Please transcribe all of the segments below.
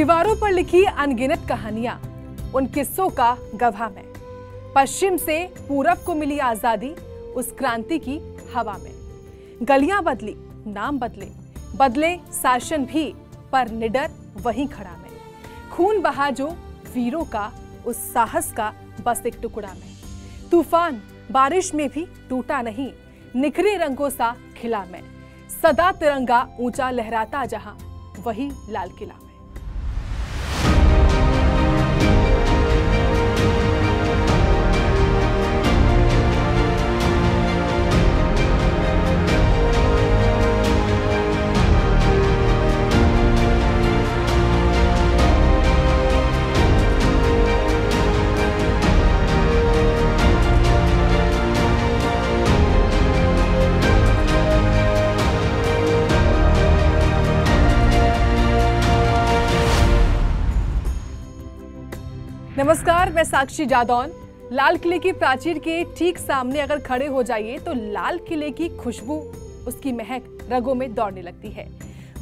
दीवारों पर लिखी अनगिनत कहानियाँ, उन किस्सों का गवाह में। पश्चिम से पूरब को मिली आज़ादी, उस क्रांति की हवा में। गलियाँ बदली, नाम बदले। बदले शासन भी, पर निडर वहीं खड़ा में। खून बहा जो वीरों का, उस साहस का बस एक टुकड़ा में। तूफ़ान, बारिश में भी टूटा नहीं, निखरे रंगों सा खिला में। सदा तिरंगा ऊँचा लहराता जहाँ, वही लाल किला। में नमस्कार मैं साक्षी जादौन, लाल किले की प्राचीर के ठीक सामने अगर खड़े हो जाइए तो लाल किले की खुशबू, उसकी महक रगों में दौड़ने लगती है।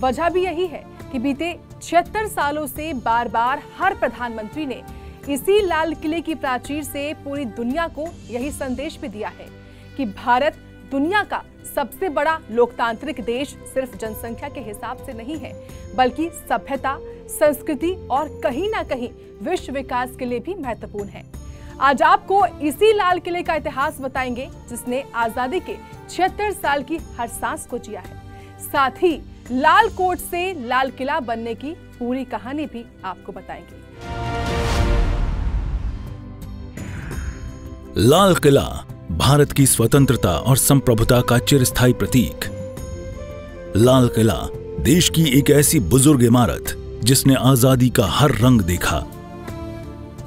वजह भी यही है कि बीते छिहत्तर सालों से बार बार हर प्रधानमंत्री ने इसी लाल किले की प्राचीर से पूरी दुनिया को यही संदेश भी दिया है कि भारत दुनिया का सबसे बड़ा लोकतांत्रिक देश सिर्फ़ जनसंख्या के हिसाब से नहीं है, बल्कि सभ्यता संस्कृति और कहीं ना कहीं विश्व विकास के लिए भी महत्वपूर्ण है। आज आपको इसी लाल किले का इतिहास बताएँगे, जिसने आज़ादी के छिहत्तर साल की हर सांस को जिया है। साथ ही लाल कोट से लाल किला बनने की पूरी कहानी भी आपको बताएँगे। लाल किला भारत की स्वतंत्रता और संप्रभुता का चिरस्थायी प्रतीक। लाल किला देश की एक ऐसी बुज़ुर्ग इमारत जिसने आज़ादी का हर रंग देखा।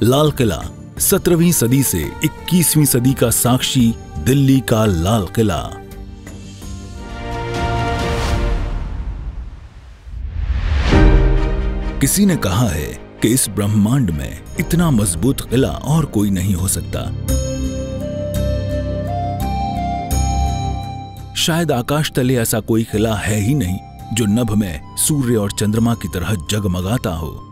लाल किला सत्रहवीं सदी से 21वीं सदी का साक्षी दिल्ली का लाल किला। किसी ने कहा है कि इस ब्रह्मांड में इतना मज़बूत किला और कोई नहीं हो सकता। शायद आकाश तले ऐसा कोई किला है ही नहीं। जो नभ में सूर्य और चंद्रमा की तरह जगमगाता हो।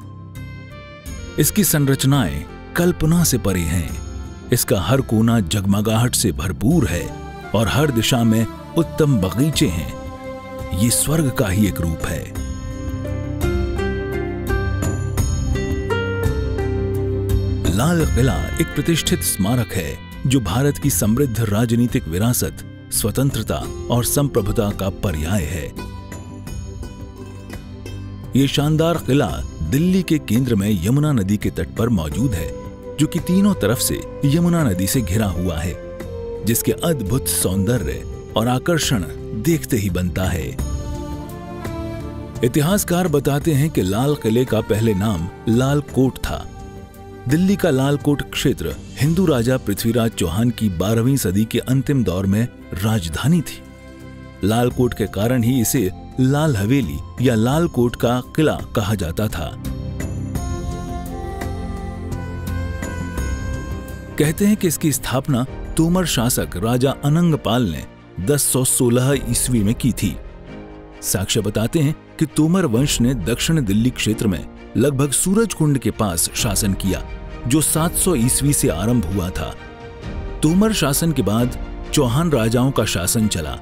इसकी संरचनाएँ कल्पना से परे हैं। इसका हर कोना जगमगाहट से भरपूर है और हर दिशा में उत्तम बगीचे हैं। ये स्वर्ग का ही एक रूप है। लाल किला एक प्रतिष्ठित स्मारक है, जो भारत की समृद्ध राजनीतिक विरासत, स्वतंत्रता और संप्रभुता का पर्याय है। ये शानदार किला दिल्ली के केंद्र में यमुना नदी के तट पर मौजूद है, जो कि तीनों तरफ़ से यमुना नदी से घिरा हुआ है, जिसके अद्भुत सौंदर्य और आकर्षण देखते ही बनता है। इतिहासकार बताते हैं कि लाल किले का पहले नाम लाल कोट था। दिल्ली का लाल कोट क्षेत्र हिंदू राजा पृथ्वीराज चौहान की बारहवीं सदी के अंतिम दौर में राजधानी थी। लाल कोट के कारण ही इसे लाल हवेली या लाल कोट का किला कहा जाता था। कहते हैं कि इसकी स्थापना तोमर शासक राजा अनंगपाल ने 1016 ईस्वी में की थी। साक्ष्य बताते हैं कि तोमर वंश ने दक्षिण दिल्ली क्षेत्र में लगभग सूरज कुंड के पास शासन किया, जो 700 ईस्वी से आरंभ हुआ था। तोमर शासन के बाद चौहान राजाओं का शासन चला।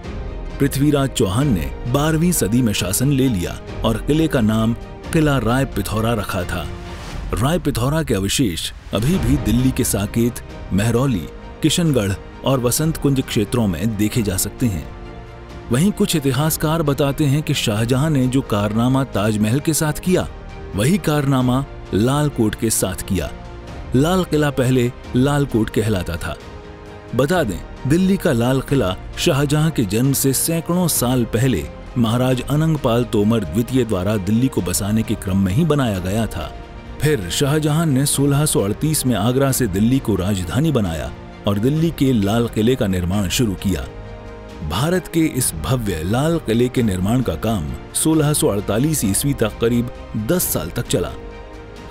पृथ्वीराज चौहान ने 12वीं सदी में शासन ले लिया और किले का नाम किला राय पिथौरा रखा था। राय पिथौरा के अवशेष अभी भी दिल्ली के साकेत, महरौली, किशनगढ़ और वसंत कुंज क्षेत्रों में देखे जा सकते हैं। वहीं कुछ इतिहासकार बताते हैं कि शाहजहां ने जो कारनामा ताजमहल के साथ किया, वही कारनामा लाल कोट के साथ किया। लाल किला पहले लाल कोट कहलाता था। बता दें दिल्ली का लाल किला शाहजहां के जन्म से सैकड़ों साल पहले महाराज अनंगपाल तोमर द्वितीय द्वारा दिल्ली को बसाने के क्रम में ही बनाया गया था। फिर शाहजहां ने 1638 में आगरा से दिल्ली को राजधानी बनाया और दिल्ली के लाल किले का निर्माण शुरू किया। भारत के इस भव्य लाल किले के निर्माण का काम 1648 ईस्वी तक करीब 10 साल तक चला।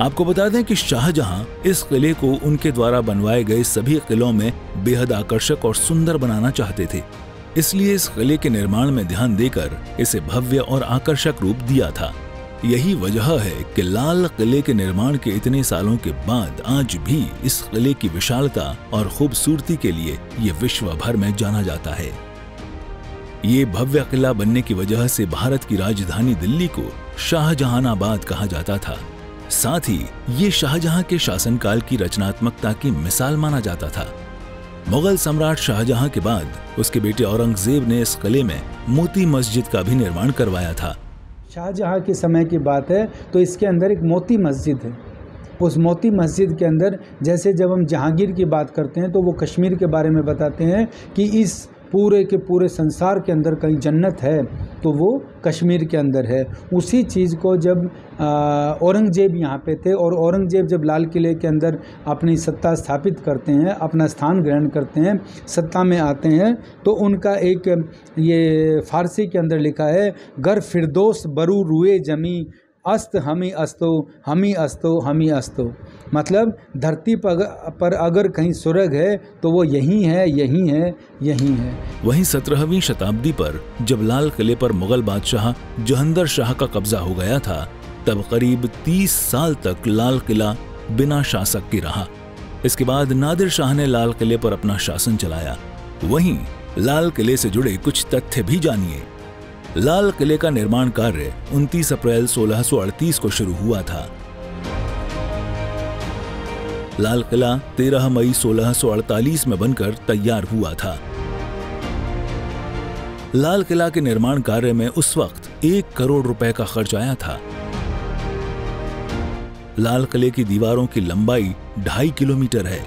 आपको बता दें कि शाहजहां इस किले को उनके द्वारा बनवाए गए सभी किलों में बेहद आकर्षक और सुंदर बनाना चाहते थे। इसलिए इस किले के निर्माण में ध्यान देकर इसे भव्य और आकर्षक रूप दिया था। यही वजह है कि लाल किले के निर्माण के इतने सालों के बाद आज भी इस किले की विशालता और खूबसूरती के लिए ये विश्व भर में जाना जाता है। ये भव्य किला बनने की वजह से भारत की राजधानी दिल्ली को शाहजहानाबाद कहा जाता था। साथ ही ये शाहजहां के शासनकाल की रचनात्मकता की मिसाल माना जाता था। मुगल सम्राट शाहजहां के बाद उसके बेटे औरंगज़ेब ने इस किले में मोती मस्जिद का भी निर्माण करवाया था। शाहजहाँ के समय की बात है तो इसके अंदर एक मोती मस्जिद है। उस मोती मस्जिद के अंदर, जैसे जब हम जहांगीर की बात करते हैं तो वो कश्मीर के बारे में बताते हैं कि इस पूरे के पूरे संसार के अंदर कहीं जन्नत है तो वो कश्मीर के अंदर है। उसी चीज़ को जब औरंगज़ेब यहाँ पे थे और औरंगज़ेब जब लाल किले के अंदर अपनी सत्ता स्थापित करते हैं, अपना स्थान ग्रहण करते हैं, सत्ता में आते हैं तो उनका एक ये फारसी के अंदर लिखा है, गर फिरदोस बरू रुए जमी अस्त हमी अस्तो हमी अस्तो हमी अस्तो। मतलब धरती पर अगर कहीं सुरग है तो वो यही है यही है यही है। वहीं सत्रहवीं शताब्दी पर, जब लाल किले पर मुगल बादशाह जहंदर शाह का कब्जा हो गया था, तब करीब 30 साल तक लाल किला बिना शासक के रहा। इसके बाद नादिर शाह ने लाल किले पर अपना शासन चलाया। वहीं लाल किले से जुड़े कुछ तथ्य भी जानिए। लाल किले का निर्माण कार्य 29 अप्रैल 1638 को शुरू हुआ था। लाल किला 13 मई 1648 में बनकर तैयार हुआ था। लाल किला के निर्माण कार्य में उस वक्त एक करोड़ रुपए का खर्च आया था। लाल किले की दीवारों की लंबाई ढाई किलोमीटर है।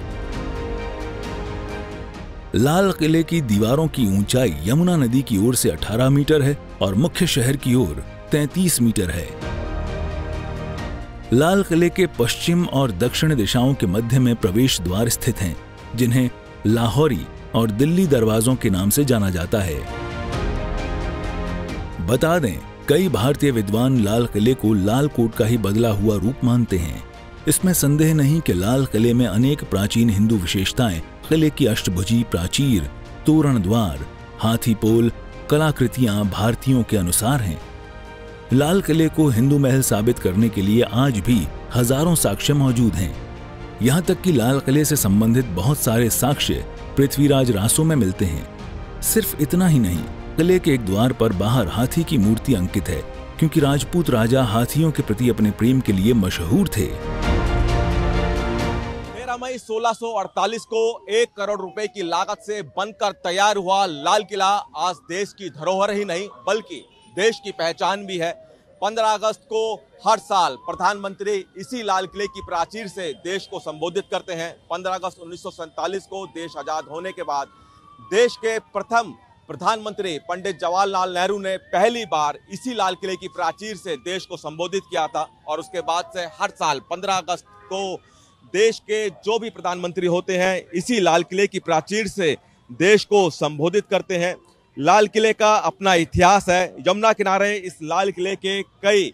लाल किले की दीवारों की ऊंचाई यमुना नदी की ओर से 18 मीटर है और मुख्य शहर की ओर 33 मीटर है। लाल किले के पश्चिम और दक्षिण दिशाओं के मध्य में प्रवेश द्वार स्थित हैं, जिन्हें लाहौरी और दिल्ली दरवाजों के नाम से जाना जाता है। बता दें कई भारतीय विद्वान लाल किले को लाल कोट का ही बदला हुआ रूप मानते हैं। इसमें संदेह नहीं कि लाल किले में अनेक प्राचीन हिंदू विशेषताएँ किले की अष्टभुजी प्राचीर तोरण द्वार हाथी पोल कलाकृतियाँ भारतीयों के अनुसार हैं। लाल किले को हिंदू महल साबित करने के लिए आज भी हज़ारों साक्ष्य मौजूद हैं। यहाँ तक कि लाल किले से संबंधित बहुत सारे साक्ष्य पृथ्वीराज रासों में मिलते हैं। सिर्फ़ इतना ही नहीं, किले के एक द्वार पर बाहर हाथी की मूर्ति अंकित है, क्योंकि राजपूत राजा हाथियों के प्रति अपने प्रेम के लिए मशहूर थे। मई 1648 को एक करोड़ रुपए की लागत से बनकर तैयार हुआ लाल किला। आज देश की धरोहर ही नहीं, बल्कि देश की पहचान भी है। 15 अगस्त को हर साल प्रधानमंत्री इसी लाल किले की प्राचीर से देश को संबोधित करते हैं। 15 अगस्त उन्नीस को देश आज़ाद होने के बाद देश के प्रथम प्रधानमंत्री पंडित जवाहरलाल नेहरू ने पहली बार इसी लाल किले की प्राचीर से देश को संबोधित किया था और उसके बाद से हर साल 15 अगस्त को देश के जो भी प्रधानमंत्री होते हैं, इसी लाल किले की प्राचीर से देश को संबोधित करते हैं। लाल किले का अपना इतिहास है। यमुना किनारे इस लाल किले के कई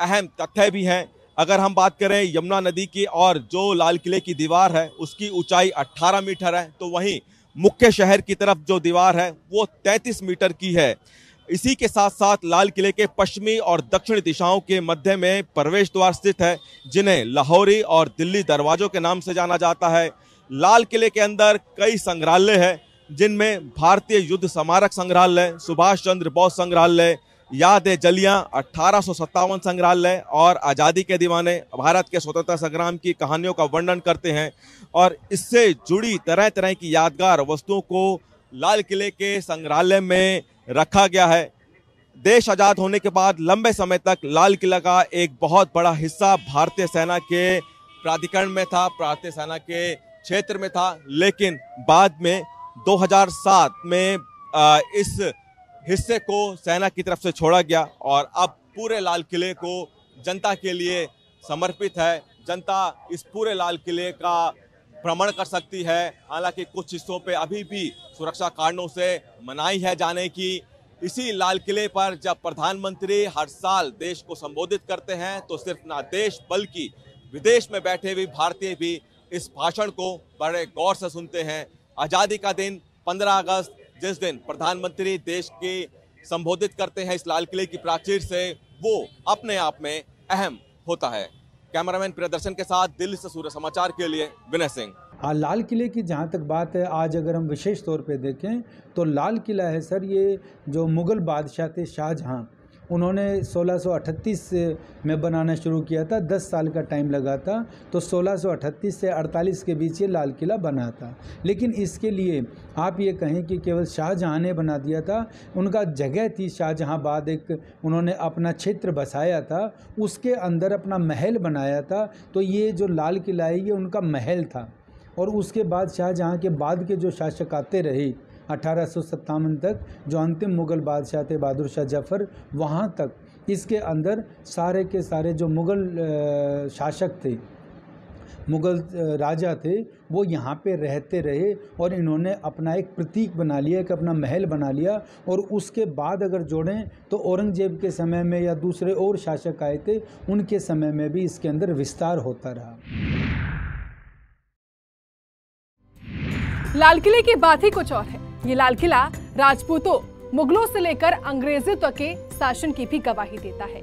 अहम तथ्य भी हैं। अगर हम बात करें यमुना नदी की और जो लाल किले की दीवार है, उसकी ऊंचाई 18 मीटर है तो वहीं मुख्य शहर की तरफ़ जो दीवार है, वो 33 मीटर की है। इसी के साथ साथ लाल किले के पश्चिमी और दक्षिणी दिशाओं के मध्य में प्रवेश द्वार स्थित है, जिन्हें लाहौरी और दिल्ली दरवाजों के नाम से जाना जाता है। लाल किले के अंदर कई संग्रहालय है, जिनमें भारतीय युद्ध स्मारक संग्रहालय, सुभाष चंद्र बोस संग्रहालय, याद है जलियाँ अठारह सौ सत्तावन संग्रहालय और आज़ादी के दीवाने भारत के स्वतंत्रता संग्राम की कहानियों का वर्णन करते हैं। और इससे जुड़ी तरह तरह की यादगार वस्तुओं को लाल किले के संग्रहालय में रखा गया है। देश आज़ाद होने के बाद लंबे समय तक लाल किला का एक बहुत बड़ा हिस्सा भारतीय सेना के प्राधिकरण में था भारतीय सेना के क्षेत्र में था। लेकिन बाद में 2007 में इस हिस्से को सेना की तरफ़ से छोड़ा गया और अब पूरे लाल किले को जनता के लिए समर्पित है। जनता इस पूरे लाल किले का भ्रमण कर सकती है। हालाँकि कुछ हिस्सों पे अभी भी सुरक्षा कारणों से मनाही है जाने की। इसी लाल किले पर जब प्रधानमंत्री हर साल देश को संबोधित करते हैं तो सिर्फ़ ना देश बल्कि विदेश में बैठे हुए भारतीय भी इस भाषण को बड़े गौर से सुनते हैं। आज़ादी का दिन 15 अगस्त, जिस दिन प्रधानमंत्री देश के संबोधित करते हैं इस लाल किले की प्राचीर से, वो अपने आप में अहम होता है। कैमरामैन प्रियदर्शन के साथ दिल्ली से सूर्य समाचार के लिए विनय सिंह। हाँ लाल किले की जहाँ तक बात है, आज अगर हम विशेष तौर पे देखें तो लाल किला है सर, ये जो मुग़ल बादशाह थे शाहजहाँ। उन्होंने 1638 में बनाना शुरू किया था 10 साल का टाइम लगा था तो 1638 से 48 के बीच ये लाल किला बना था। लेकिन इसके लिए आप ये कहें कि केवल शाहजहाँ ने बना दिया था, उनका जगह थी शाहजहाँबाद, एक उन्होंने अपना क्षेत्र बसाया था, उसके अंदर अपना महल बनाया था तो ये जो लाल किला है, ये उनका महल था। और उसके बाद शाहजहाँ के बाद के जो शासक आते रहे अठारह सौ सत्तावन तक जो अंतिम मुग़ल बादशाह थे, बहादुर शाह जफ़र, वहाँ तक। इसके अंदर सारे के सारे जो मुग़ल शासक थे, मुग़ल राजा थे, वो यहाँ पे रहते रहे और इन्होंने अपना एक प्रतीक बना लिया, एक अपना महल बना लिया और उसके बाद अगर जोड़ें तो औरंगज़ेब के समय में या दूसरे और शासक आए थे, उनके समय में भी इसके अंदर विस्तार होता रहा। लाल किले की बात ही कुछ और है। ये लाल किला राजपूतों, मुगलों से लेकर अंग्रेज़ों तक के शासन की भी गवाही देता है।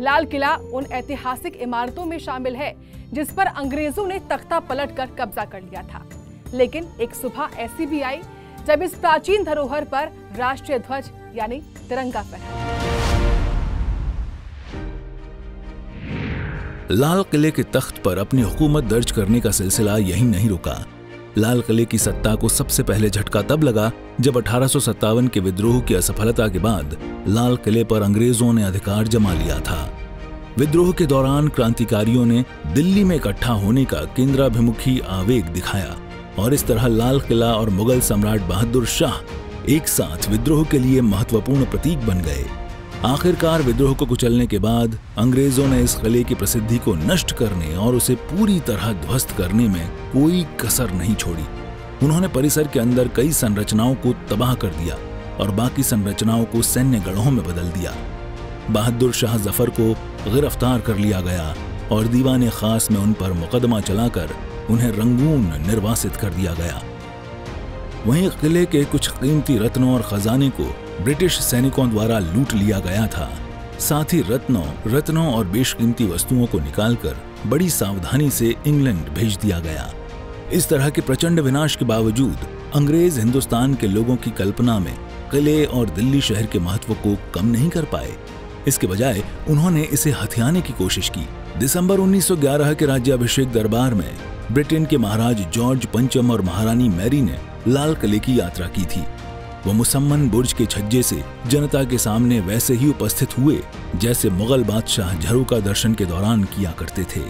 लाल किला उन ऐतिहासिक इमारतों में शामिल है, जिस पर अंग्रेज़ों ने तख्ता पलटकर कब्जा कर लिया था। लेकिन एक सुबह ऐसी भी आई, जब इस प्राचीन धरोहर पर राष्ट्रीय ध्वज, यानी तिरंगा फहरा। लाल किले के तख्त पर अपनी हुकूमत दर्ज करने का सिलसिला यही नहीं रुका। लाल किले की सत्ता को सबसे पहले झटका तब लगा जब अठारह सौ सत्तावन के विद्रोह की असफलता के बाद लाल किले पर अंग्रेज़ों ने अधिकार जमा लिया था। विद्रोह के दौरान क्रांतिकारियों ने दिल्ली में इकट्ठा होने का केंद्राभिमुखी आवेग दिखाया और इस तरह लाल किला और मुगल सम्राट बहादुर शाह एक साथ विद्रोह के लिए महत्वपूर्ण प्रतीक बन गए। आखिरकार विद्रोह को कुचलने के बाद अंग्रेज़ों ने इस किले की प्रसिद्धि को नष्ट करने और उसे पूरी तरह ध्वस्त करने में कोई कसर नहीं छोड़ी। उन्होंने परिसर के अंदर कई संरचनाओं को तबाह कर दिया और बाकी संरचनाओं को सैन्य गढ़ों में बदल दिया। बहादुर शाह ज़फ़र को गिरफ़्तार कर लिया गया और दीवान खास में उन पर मुकदमा चलाकर उन्हें रंगून निर्वासित कर दिया गया। वहीं किले के कुछ कीमती रत्नों और खजाने को ब्रिटिश सैनिकों द्वारा लूट लिया गया था। साथ ही रत्नों रत्नों और बेशकीमती वस्तुओं को निकालकर बड़ी सावधानी से इंग्लैंड भेज दिया गया। इस तरह के प्रचंड विनाश के बावजूद अंग्रेज़ हिंदुस्तान के लोगों की कल्पना में किले और दिल्ली शहर के महत्व को कम नहीं कर पाए। इसके बजाय उन्होंने इसे हथियाने की कोशिश की। दिसंबर 1911 के राज्याभिषेक दरबार में ब्रिटेन के महाराज जॉर्ज पंचम और महारानी मैरी ने लाल किले की यात्रा की थी। वो मुसम्मन बुर्ज के छज्जे से जनता के सामने वैसे ही उपस्थित हुए, जैसे मुगल बादशाह झरू का दर्शन के दौरान किया करते थे।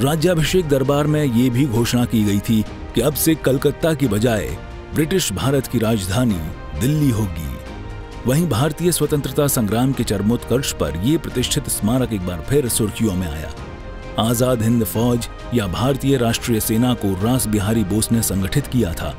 राज्याभिषेक दरबार में ये भी घोषणा की गई थी कि अब से कलकत्ता की बजाय ब्रिटिश भारत की राजधानी दिल्ली होगी। वहीं भारतीय स्वतंत्रता संग्राम के चरमोत्कर्ष पर यह प्रतिष्ठित स्मारक एक बार फिर सुर्खियों में आया। आज़ाद हिंद फौज या भारतीय राष्ट्रीय सेना को रास बिहारी बोस ने संगठित किया था।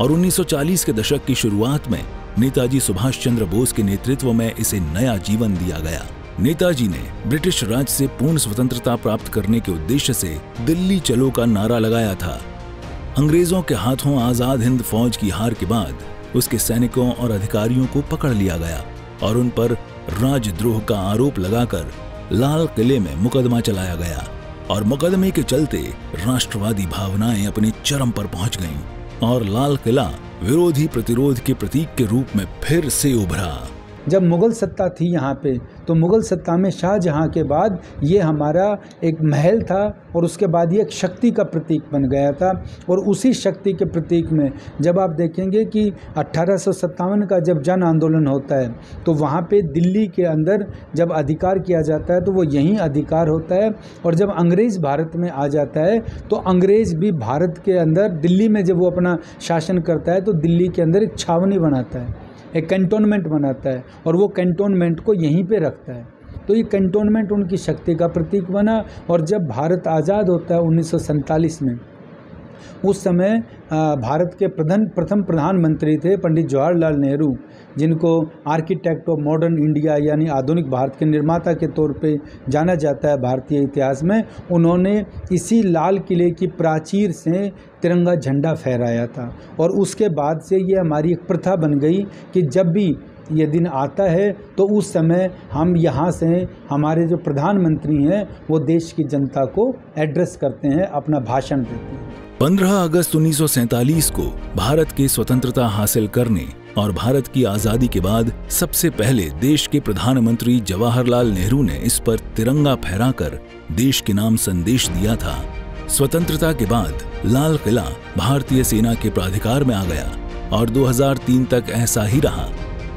और 1940 के दशक की शुरुआत में नेताजी सुभाष चंद्र बोस के नेतृत्व में इसे नया जीवन दिया गया। नेताजी ने ब्रिटिश राज से पूर्ण स्वतंत्रता प्राप्त करने के उद्देश्य से दिल्ली चलो का नारा लगाया था। अंग्रेज़ों के हाथों आज़ाद हिंद फौज की हार के बाद उसके सैनिकों और अधिकारियों को पकड़ लिया गया और उन पर राजद्रोह का आरोप लगाकर लाल किले में मुकदमा चलाया गया और मुकदमे के चलते राष्ट्रवादी भावनाएँ अपने चरम पर पहुँच गईं। और लाल किला विरोधी प्रतिरोध के प्रतीक के रूप में फिर से उभरा। जब मुग़ल सत्ता थी यहाँ पे तो मुग़ल सत्ता में शाहजहाँ के बाद ये हमारा एक महल था और उसके बाद ये एक शक्ति का प्रतीक बन गया था। और उसी शक्ति के प्रतीक में जब आप देखेंगे कि अट्ठारह का जब जन आंदोलन होता है तो वहाँ पे दिल्ली के अंदर जब अधिकार किया जाता है तो वो यहीं अधिकार होता है। और जब अंग्रेज़ भारत में आ जाता है तो अंग्रेज़ भी भारत के अंदर, दिल्ली में जब वो अपना शासन करता है तो दिल्ली के अंदर एक छावनी बनाता है। एक कैंटोनमेंट बनाता है और वो कैंटोनमेंट को यहीं पे रखता है। तो ये कैंटोनमेंट उनकी शक्ति का प्रतीक बना और जब भारत आज़ाद होता है उन्नीस सौ सैंतालीस में, उस समय भारत के प्रधान, प्रथम प्रधानमंत्री थे पंडित जवाहरलाल नेहरू। जिनको आर्किटेक्ट ऑफ़ मॉडर्न इंडिया यानी आधुनिक भारत के निर्माता के तौर पे जाना जाता है भारतीय इतिहास में, उन्होंने इसी लाल किले की प्राचीर से तिरंगा झंडा फहराया था। और उसके बाद से ये हमारी एक प्रथा बन गई कि जब भी ये दिन आता है तो उस समय हम यहाँ से हमारे जो प्रधानमंत्री हैं, वो देश की जनता को एड्रेस करते हैं, अपना भाषण देते हैं। 15 अगस्त 1947 को भारत की स्वतंत्रता हासिल करने और भारत की आज़ादी के बाद सबसे पहले देश के प्रधानमंत्री जवाहरलाल नेहरू ने इस पर तिरंगा फहराकर देश के नाम संदेश दिया था। स्वतंत्रता के बाद लाल किला भारतीय सेना के प्राधिकार में आ गया और 2003 तक ऐसा ही रहा,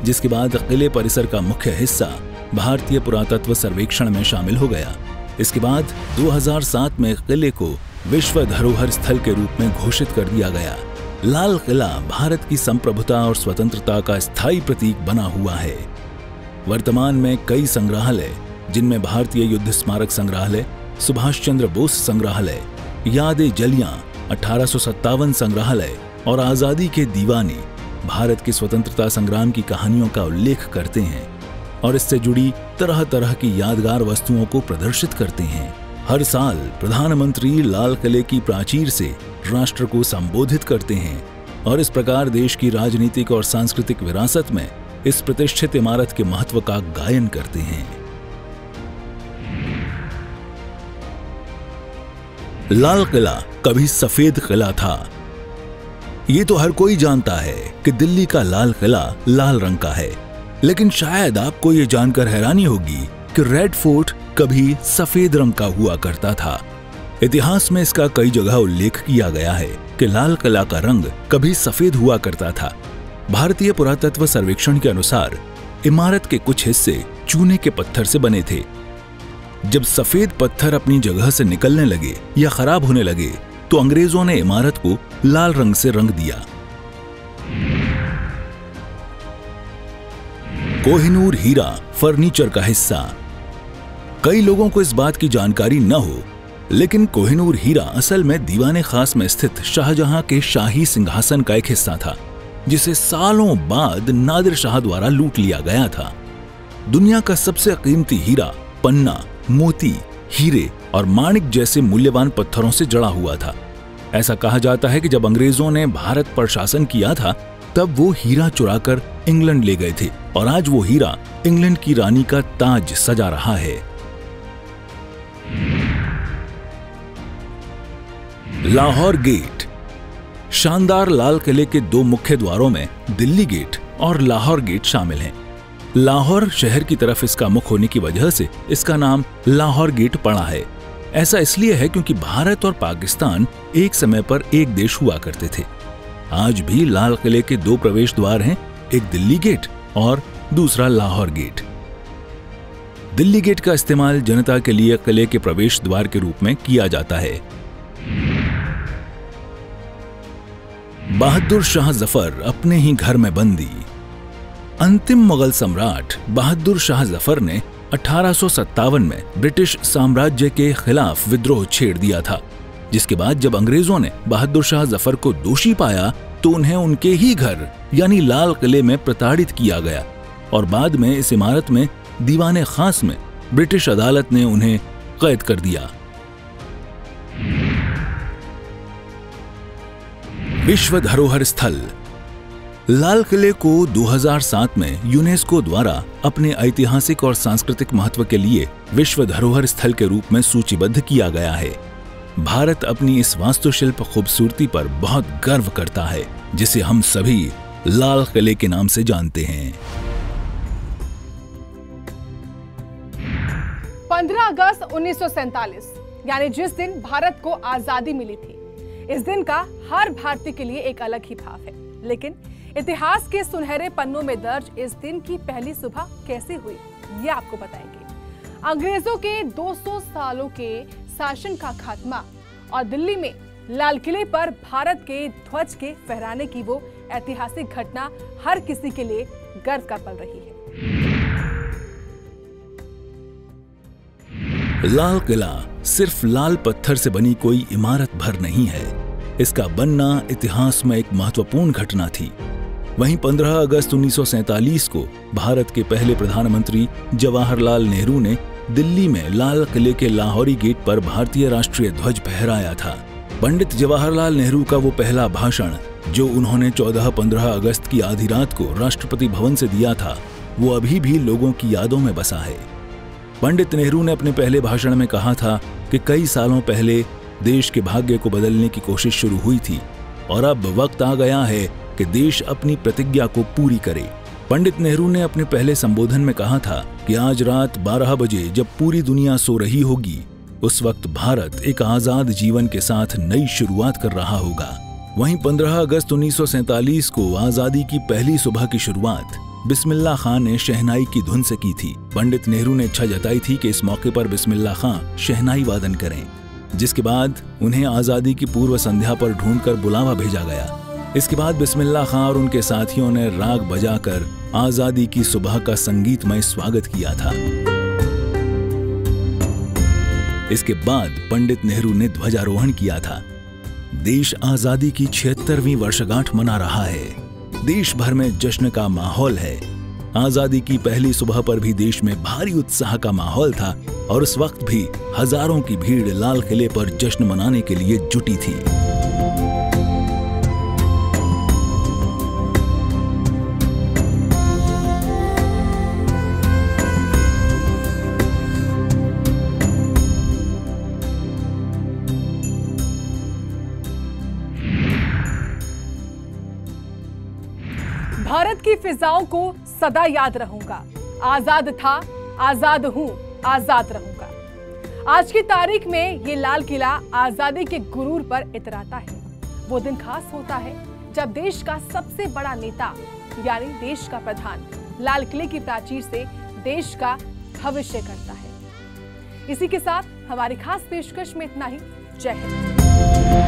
जिसके बाद किले परिसर का मुख्य हिस्सा भारतीय पुरातत्व सर्वेक्षण में शामिल हो गया। इसके बाद 2007 में किले को विश्व धरोहर स्थल के रूप में घोषित कर दिया गया। लाल किला भारत की संप्रभुता और स्वतंत्रता का स्थायी प्रतीक बना हुआ है। वर्तमान में कई संग्रहालय, जिनमें भारतीय युद्ध स्मारक संग्रहालय सुभाष चंद्र बोस संग्रहालय, याद जलियाँ, अठारह संग्रहालय और आज़ादी के दीवाने भारत के स्वतंत्रता संग्राम की कहानियों का उल्लेख करते हैं और इससे जुड़ी तरह तरह की यादगार वस्तुओं को प्रदर्शित करते हैं। हर साल प्रधानमंत्री लाल किले की प्राचीर से राष्ट्र को संबोधित करते हैं और इस प्रकार देश की राजनीतिक और सांस्कृतिक विरासत में इस प्रतिष्ठित इमारत के महत्व का गायन करते हैं। लाल किला कभी सफ़ेद किला था। ये तो हर कोई जानता है कि दिल्ली का लाल किला लाल रंग का है, लेकिन शायद आपको ये जानकर हैरानी होगी कि रेड फोर्ट कभी सफ़ेद रंग का हुआ करता था। इतिहास में इसका कई जगह उल्लेख किया गया है कि लाल किला का रंग कभी सफ़ेद हुआ करता था। भारतीय पुरातत्व सर्वेक्षण के अनुसार, इमारत के कुछ हिस्से चूने के पत्थर से बने थे। जब सफ़ेद पत्थर अपनी जगह से निकलने लगे या खराब होने लगे तो अंग्रेज़ों ने इमारत को लाल रंग से रंग दिया। कोहिनूर हीरा फर्नीचर का हिस्सा। कई लोगों को इस बात की जानकारी न हो, लेकिन कोहिनूर हीरा असल में दीवाने खास में स्थित शाहजहां के शाही सिंहासन का एक हिस्सा था, जिसे सालों बाद नादिर शाह द्वारा लूट लिया गया था। दुनिया का सबसे कीमती हीरा, पन्ना, मोती, हीरे और माणिक जैसे मूल्यवान पत्थरों से जड़ा हुआ था। ऐसा कहा जाता है कि जब अंग्रेज़ों ने भारत पर शासन किया था, तब वो हीरा चुराकर इंग्लैंड ले गए थे, और आज वो हीरा इंग्लैंड की रानी का ताज सजा रहा है। लाहौर गेट। शानदार लाल किले के दो मुख्य द्वारों में दिल्ली गेट और लाहौर गेट शामिल हैं। लाहौर शहर की तरफ़ इसका मुख होने की वजह से इसका नाम लाहौर गेट पड़ा है। ऐसा इसलिए है क्योंकि भारत और पाकिस्तान एक समय पर एक देश हुआ करते थे। आज भी लाल किले के दो प्रवेश द्वार हैं, एक दिल्ली गेट और दूसरा लाहौर गेट। दिल्ली गेट का इस्तेमाल जनता के लिए किले के प्रवेश द्वार के रूप में किया जाता है। बहादुर शाह ज़फ़र अपने ही घर में बंदी। अंतिम मुगल सम्राट बहादुर शाह ज़फ़र ने अठारह सौ सत्तावन में ब्रिटिश साम्राज्य के खिलाफ विद्रोह छेड़ दिया था, जिसके बाद जब अंग्रेज़ों ने बहादुर शाह ज़फ़र को दोषी पाया तो उन्हें उनके ही घर, यानी लाल किले में प्रताड़ित किया गया। और बाद में इस इमारत में दीवाने खास में ब्रिटिश अदालत ने उन्हें कैद कर दिया। विश्व धरोहर स्थल। लाल किले को 2007 में यूनेस्को द्वारा अपने ऐतिहासिक और सांस्कृतिक महत्व के लिए विश्व धरोहर स्थल के रूप में सूचीबद्ध किया गया है। भारत अपनी इस वास्तुशिल्प खूबसूरती पर बहुत गर्व करता है, जिसे हम सभी लाल किले के नाम से जानते हैं। 15 अगस्त उन्नीस यानी जिस दिन भारत को आज़ादी मिली थी इस दिन का हर भारतीय के लिए एक अलग ही भाव है। लेकिन इतिहास के सुनहरे पन्नों में दर्ज इस दिन की पहली सुबह कैसे हुई, ये आपको बताएँगे। अंग्रेज़ों के 200 सालों के शासन का खात्मा और दिल्ली में लाल किले पर भारत के ध्वज के फहराने की वो ऐतिहासिक घटना हर किसी के लिए गर्व का पल रही है। लाल किला सिर्फ़ लाल पत्थर से बनी कोई इमारत भर नहीं है। इसका बनना इतिहास में एक महत्वपूर्ण घटना थी। वहीं 15 अगस्त 1947 को भारत के पहले प्रधानमंत्री जवाहरलाल नेहरू ने दिल्ली में लाल किले के लाहौरी गेट पर भारतीय राष्ट्रीय ध्वज फहराया था। पंडित जवाहरलाल नेहरू का वो पहला भाषण, जो उन्होंने 14-15 अगस्त की आधी रात को राष्ट्रपति भवन से दिया था, वो अभी भी लोगों की यादों में बसा है। पंडित नेहरू ने अपने पहले भाषण में कहा था कि कई सालों पहले देश के भाग्य को बदलने की कोशिश शुरू हुई थी और अब वक्त आ गया है कि देश अपनी प्रतिज्ञा को पूरी करे। पंडित नेहरू ने अपने पहले संबोधन में कहा था कि आज रात 12 बजे जब पूरी दुनिया सो रही होगी, उस वक्त भारत एक आज़ाद जीवन के साथ नई शुरुआत कर रहा होगा। वहीं 15 अगस्त 1947 को आज़ादी की पहली सुबह की शुरुआत बिस्मिल्ला खान ने शहनाई की धुन से की थी। पंडित नेहरू ने इच्छा जताई थी कि इस मौके पर बिस्मिल्ला खान शहनाई वादन करें, जिसके बाद उन्हें आज़ादी की पूर्व संध्या पर ढूंढकर बुलावा भेजा गया। इसके बाद बिस्मिल्ला खां और उनके साथियों ने राग बजाकर आज़ादी की सुबह का संगीतमय स्वागत किया था। इसके बाद पंडित नेहरू ने ध्वजारोहण किया था। देश आज़ादी की छिहत्तरवीं वर्षगांठ मना रहा है। देश भर में जश्न का माहौल है। आज़ादी की पहली सुबह पर भी देश में भारी उत्साह का माहौल था और उस वक्त भी हज़ारों की भीड़ लाल किले पर जश्न मनाने के लिए जुटी थी। की फिजाओं को सदा याद रहूँगा। आज़ाद था, आज़ाद हूँ, आज़ाद रहूँगा। आज की तारीख में ये लाल किला आज़ादी के गुरूर पर इतराता है। वो दिन खास होता है जब देश का सबसे बड़ा नेता, यानी देश का प्रधान, लाल किले की प्राचीर से देश का भविष्य करता है। इसी के साथ हमारी खास पेशकश में इतना ही। जय हिंद।